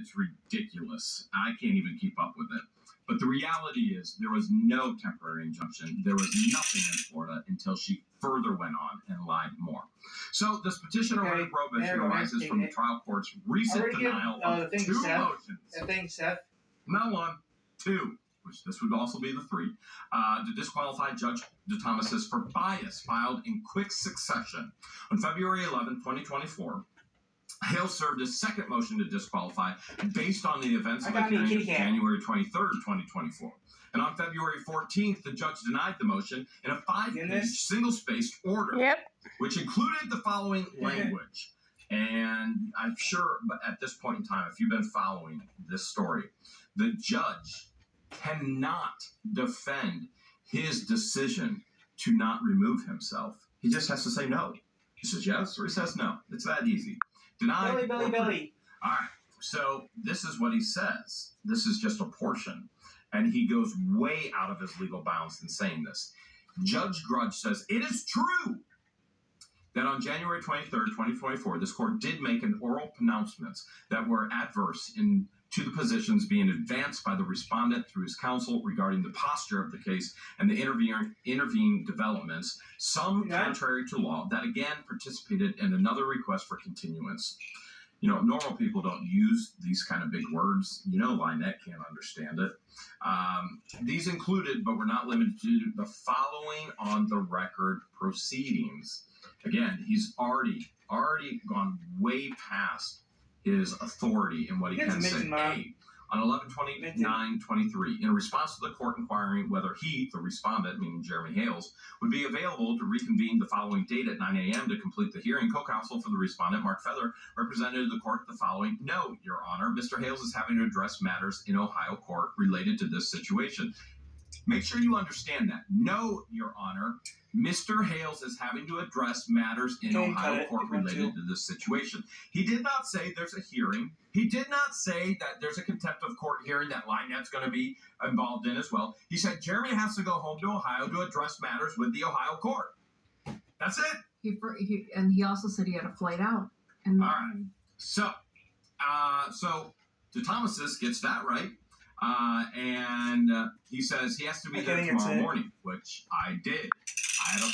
it's ridiculous. I can't even keep up with it. But the reality is, there was no temporary injunction. There was nothing in Florida until she further went on and lied more. So this petition Okay, prohibition arises from the trial court's recent denial uh, of two Seth. motions. And thanks, Seth. Not one, two, which this would also be the three, uh, to disqualify Judge DeThomas's for bias filed in quick succession. On February 11, 2024, Hale served his second motion to disqualify based on the events of the got me a hearing of. January 23rd, 2024. And on February 14th, the judge denied the motion in a five In page, single spaced order Yep. which included the following language. And I'm sure, but at this point in time, if you've been following this story, the judge cannot defend his decision to not remove himself. He just has to say no. He says yes or he says no. It's that easy. Belly, belly, or belly. all right. So this is what he says. This is just a portion. And he goes way out of his legal bounds in saying this. Judge Grudge says it is true that on January 23rd, 2024, this court did make an oral pronouncements that were adverse in to the positions being advanced by the respondent through his counsel regarding the posture of the case and the intervening intervening developments, some Yeah. contrary to law, that again participated in another request for continuance you know, normal people don't use these kind of big words. You know, Lynette can't understand it. Um, these included, but were not limited to, the following on the record proceedings. Again, he's already already gone way past his authority in what he can say. A, on 11 29 23, in response to the court inquiring whether he, the respondent, meaning Jeremy Hales, would be available to reconvene the following date at 9 a.m. to complete the hearing, co counsel for the respondent, Mark Feather, represented the court the following No, Your Honor, Mr. Hales is having to address matters in Ohio court related to this situation. Make sure you understand that. No, Your Honor, Mr. Hales is having to address matters in Don't Ohio court related to this situation. He did not say there's a hearing. He did not say that there's a contempt of court hearing that Lynette's going to be involved in as well. He said Jeremy has to go home to Ohio to address matters with the Ohio court. That's it. He, he and he also said he had a flight out. And All right. So, uh, so DeThomas's gets that right. Uh, and uh, he says he has to be I there tomorrow morning, which I did. I had a